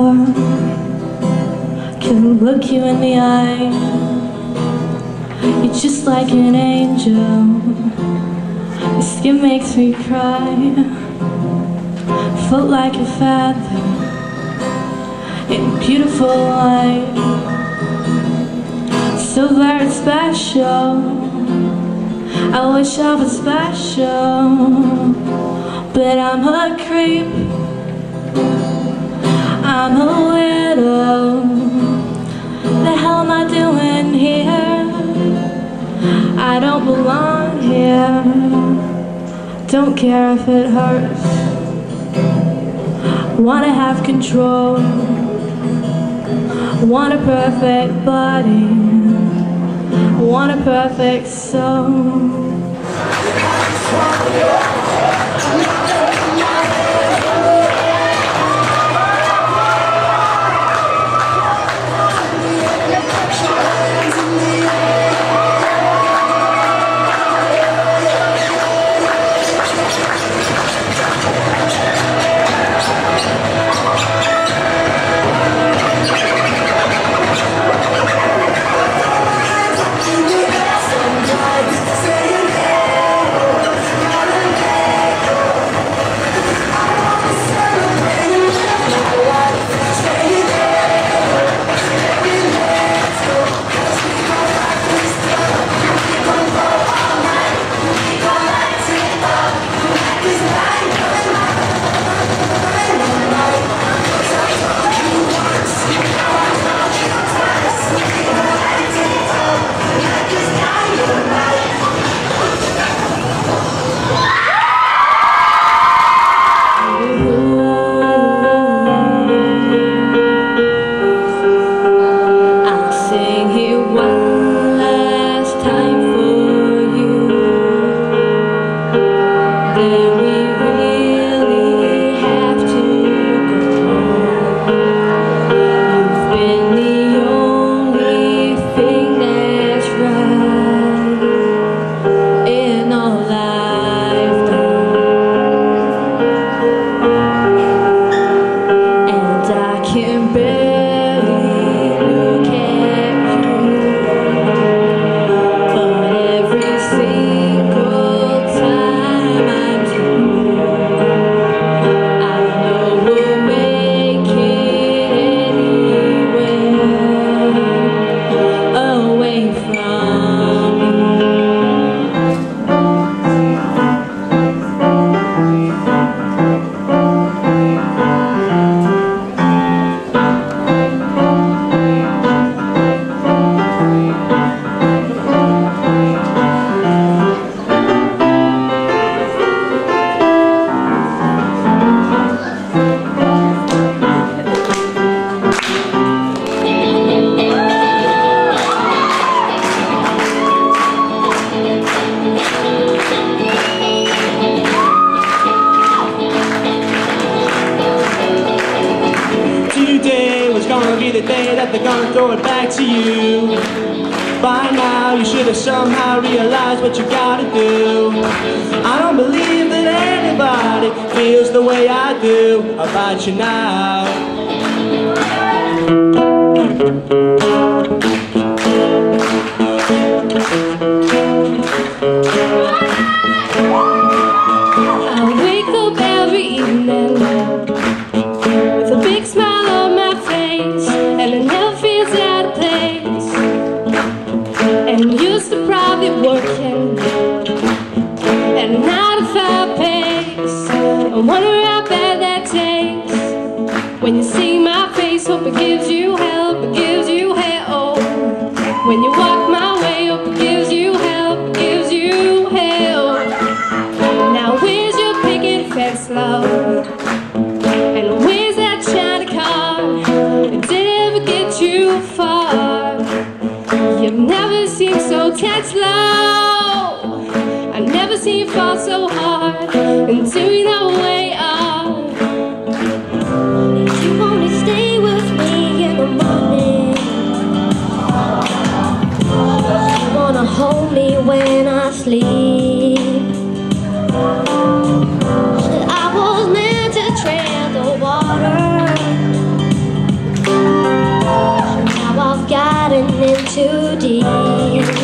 I can look you in the eye. You're just like an angel. Your skin makes me cry. Float like a feather In beautiful light. So very special. I wish I was special But I'm a creep. I'm a widow The hell am I doing here? I don't belong here. Don't care if it hurts. Wanna have control. Want a perfect body. Want a perfect soul. That they're gonna throw it back to you. By now, you should have somehow realized what you gotta do. I don't believe that anybody feels the way I do about you now. Love? And where's that shiny car? It did ever get you far? You've never seemed so tense, love. I never seen you fall so hard you know where you are. You only stay with me in the morning. You wanna hold me when I sleep. Too deep.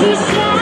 She said.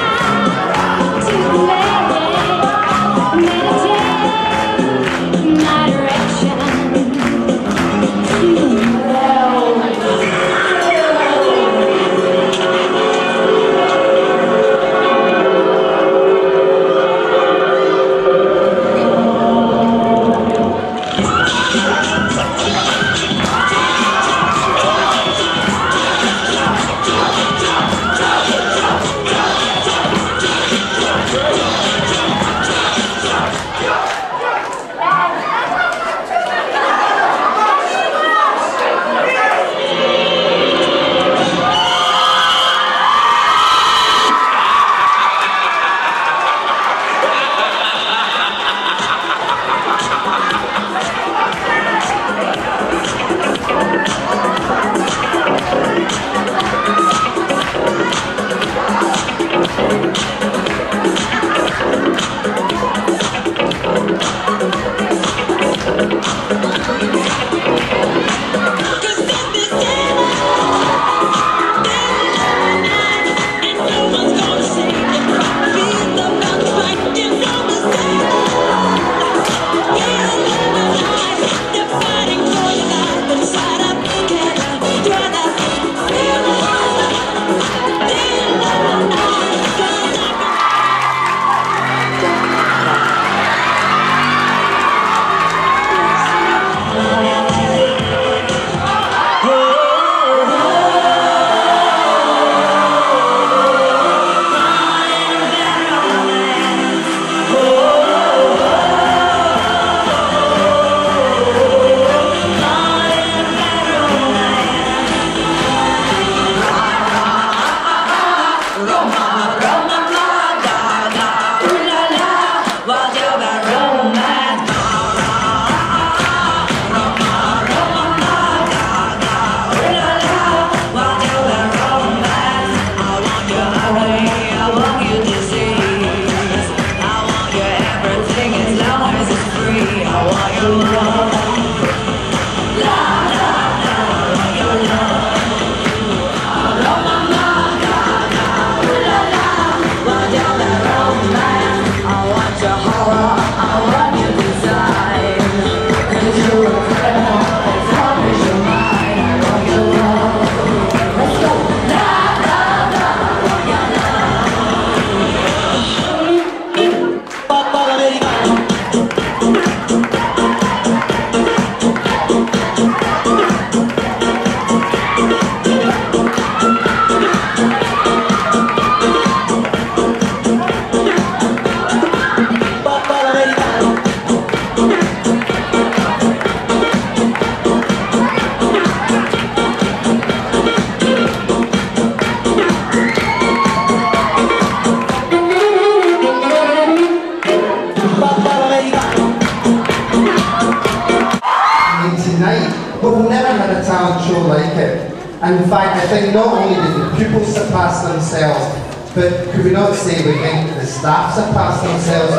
Themselves, but could we not say we think the staff surpassed themselves?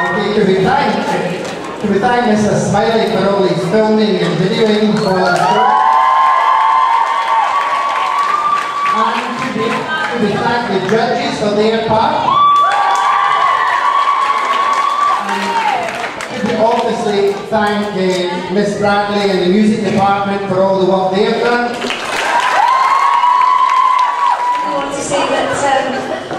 Okay, could we thank, could we thank Mr. Smillie for all his filming and videoing for show? And could we, thank the judges for their part? And could we obviously thank uh, Miss Bradley and the music department for all the work they've done?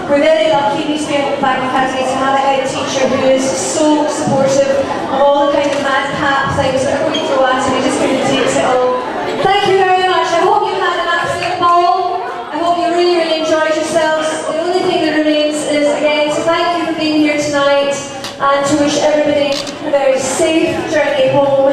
We're very lucky we spent back in Cassie to have a head teacher who is so supportive of all the kind of madcap things that are going through us and he just really takes it all. Thank you very much. I hope you had an absolute ball. I hope you really, really enjoyed yourselves. The only thing that remains is again to thank you for being here tonight and to wish everybody a very safe journey home